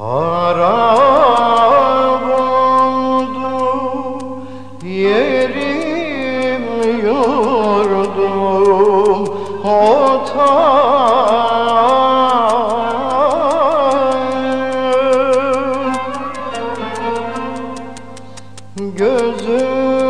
Harap oldu yerim yurdum otağım Gözüm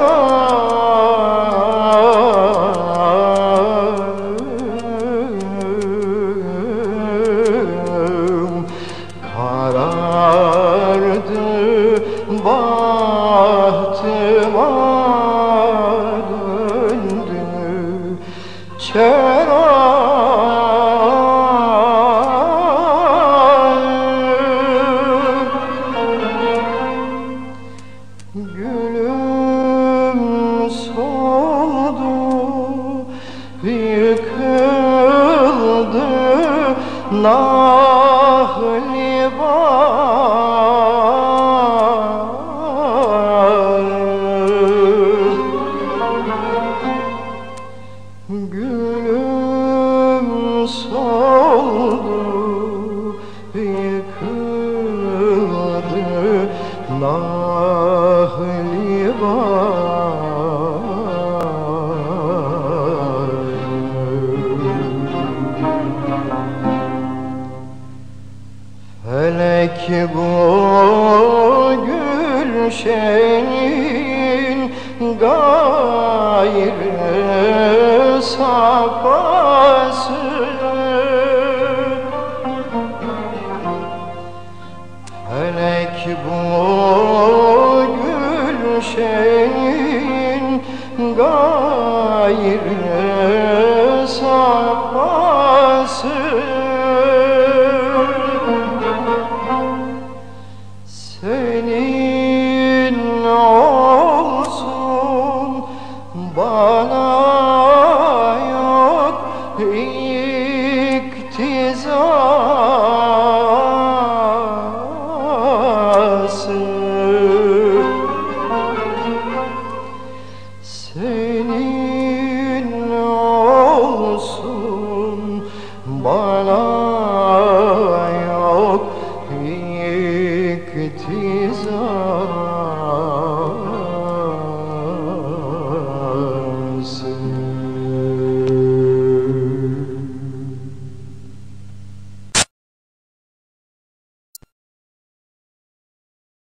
bahtıma döndü çerağım Gülüm soldu, yıkıldı nahli Felek bu gülşenin gayrı safası. Felek bu gayrı safası Senin olsun bana yok iktizası Allah